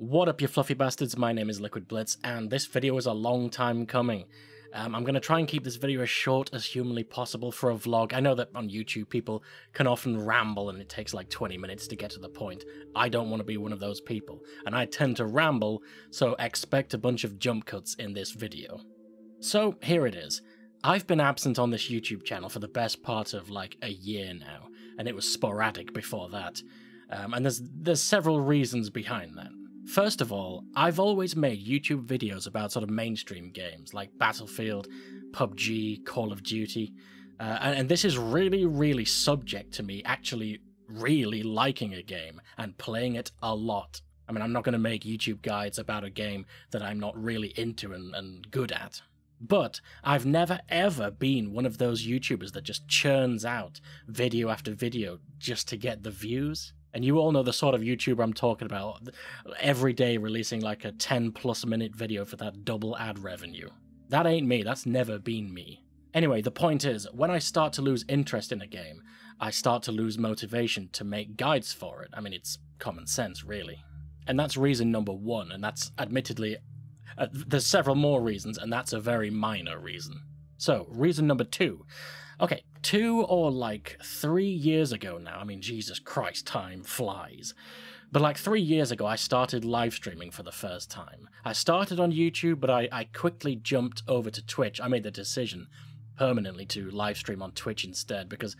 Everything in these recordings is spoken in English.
What up, you fluffy bastards? My name is Liquid Blitz, and this video is a long time coming. Um, I'm going to try and keep this video as short as humanly possible for a vlog. I know that on YouTube people can often ramble and it takes like 20 minutes to get to the point. I don't want to be one of those people, and I tend to ramble, so expect a bunch of jump cuts in this video. So here it is. I've been absent on this YouTube channel for the best part of like a year now, and it was sporadic before that. Um, and there's there's several reasons behind that. First of all, I've always made YouTube videos about sort of mainstream games like Battlefield, PUBG, Call of Duty, uh, and, and this is really, really subject to me actually really liking a game and playing it a lot. I mean, I'm not going to make YouTube guides about a game that I'm not really into and, and good at. But I've never ever been one of those YouTubers that just churns out video after video just to get the views. And you all know the sort of YouTuber I'm talking about, every day releasing like a 10 plus minute video for that double ad revenue. That ain't me, that's never been me. Anyway, the point is, when I start to lose interest in a game, I start to lose motivation to make guides for it. I mean, it's common sense, really. And that's reason number one, and that's admittedly, uh, there's several more reasons, and that's a very minor reason. So, reason number two Okay, two or like three years ago now, I mean, Jesus Christ, time flies. But like three years ago, I started live streaming for the first time. I started on YouTube, but I, I quickly jumped over to Twitch. I made the decision permanently to live stream on Twitch instead because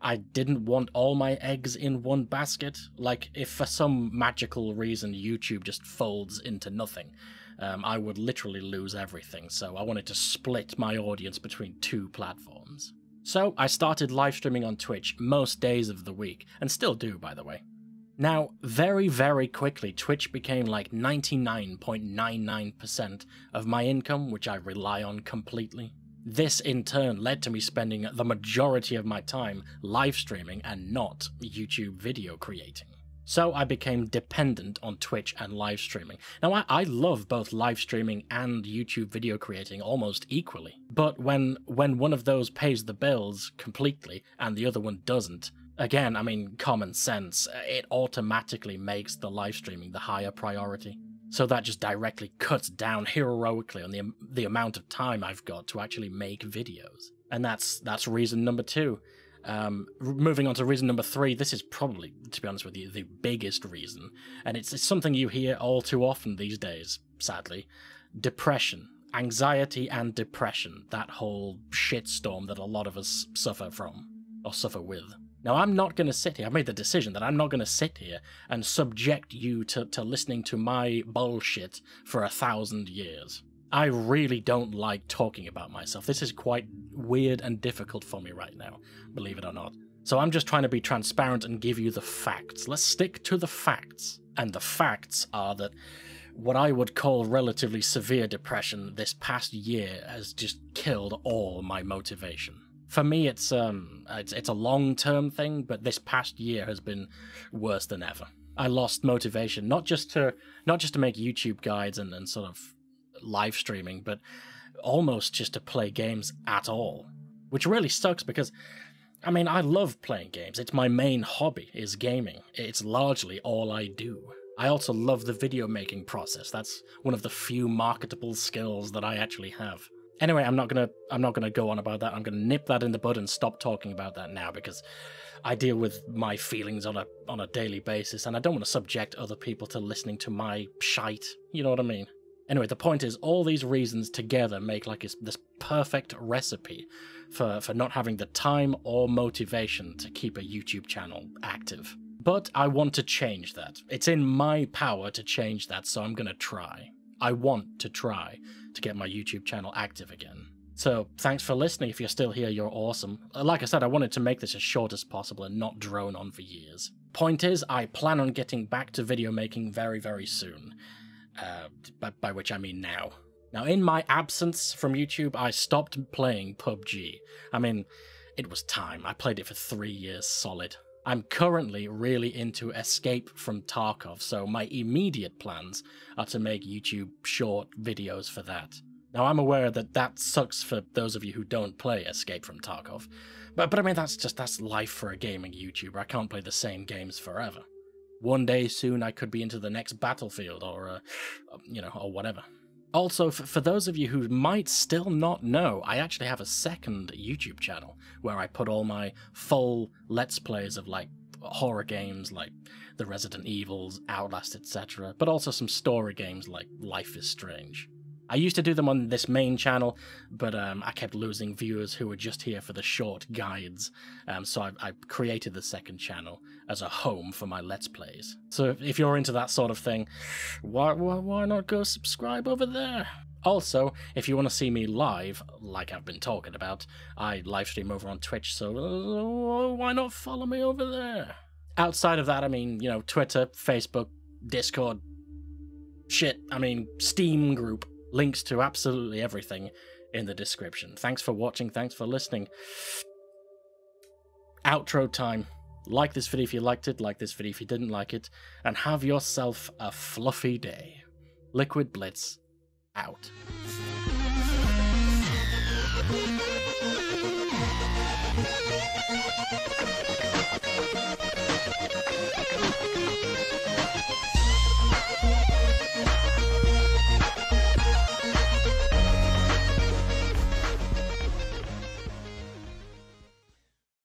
I didn't want all my eggs in one basket. Like, if for some magical reason YouTube just folds into nothing, um, I would literally lose everything. So I wanted to split my audience between two platforms. So I started live streaming on Twitch most days of the week, and still do, by the way. Now, very, very quickly, Twitch became like 99.99% of my income, which I rely on completely. This in turn led to me spending the majority of my time live streaming and not YouTube video creating. So I became dependent on Twitch and live streaming. Now, I, I, love both live streaming and YouTube video creating almost equally. But when, when one of those pays the bills completely and the other one doesn't, again, I mean, common sense, it automatically makes the live streaming the higher priority. So that just directly cuts down heroically on the, the amount of time I've got to actually make videos. And that's, that's reason number two. Um, moving on to reason number three, this is probably, to be honest with you, the biggest reason, and it's, it's something you hear all too often these days, sadly. Depression. Anxiety and depression, that whole shitstorm that a lot of us suffer from, or suffer with. Now, I'm not going to sit here, I've made the decision that I'm not going to sit here and subject you to, to listening to my bullshit for a thousand years. I really don't like talking about myself. This is quite weird and difficult for me right now, believe it or not. So I'm just trying to be transparent and give you the facts. Let's stick to the facts. And the facts are that what I would call relatively severe depression this past year has just killed all my motivation. For me, it's um, it's, it's a long-term thing, but this past year has been worse than ever. I lost motivation, not just to not just to make YouTube guides and, and sort of live streaming, but almost just to play games at all. Which really sucks because I mean, I love playing games. It's my main hobby is gaming. It's largely all I do. I also love the video making process. That's one of the few marketable skills that I actually have. Anyway, I'm not gonna I'm not gonna go on about that. I'm gonna nip that in the bud and stop talking about that now because I deal with my feelings on a on a daily basis and I don't want to subject other people to listening to my shite. You know what I mean? Anyway, the point is, all these reasons together make like this perfect recipe for, for not having the time or motivation to keep a YouTube channel active. But I want to change that. It's in my power to change that, so I'm gonna try. I want to try to get my YouTube channel active again. So, thanks for listening. If you're still here, you're awesome. Uh, like I said, I wanted to make this as short as possible and not drone on for years. Point is, I plan on getting back to video making very, very soon uh, by, by which I mean now. Now, in my absence from YouTube, I stopped playing PUBG. I mean, it was time. I played it for three years solid. I'm currently really into Escape from Tarkov, so my immediate plans are to make YouTube short videos for that. Now, I'm aware that that sucks for those of you who don't play Escape from Tarkov, but, but I mean, that's just, that's life for a gaming YouTuber. I can't play the same games forever. One day soon I could be into the next battlefield or, uh, you know, or whatever. Also, for those of you who might still not know, I actually have a second YouTube channel where I put all my full Let's Plays of like horror games like the Resident Evils, Outlast, etc., but also some story games like Life is Strange. I used to do them on this main channel, but um, I kept losing viewers who were just here for the short guides, um, so I, I, created the second channel as a home for my Let's Plays. So if you're into that sort of thing, why, why, why not go subscribe over there? Also, if you want to see me live, like I've been talking about, I livestream over on Twitch, so uh, why not follow me over there? Outside of that, I mean, you know, Twitter, Facebook, Discord, shit, I mean, Steam group, links to absolutely everything in the description. Thanks for watching. Thanks for listening. Outro time. Like this video if you liked it, like this video if you didn't like it, and have yourself a fluffy day. Liquid Blitz out.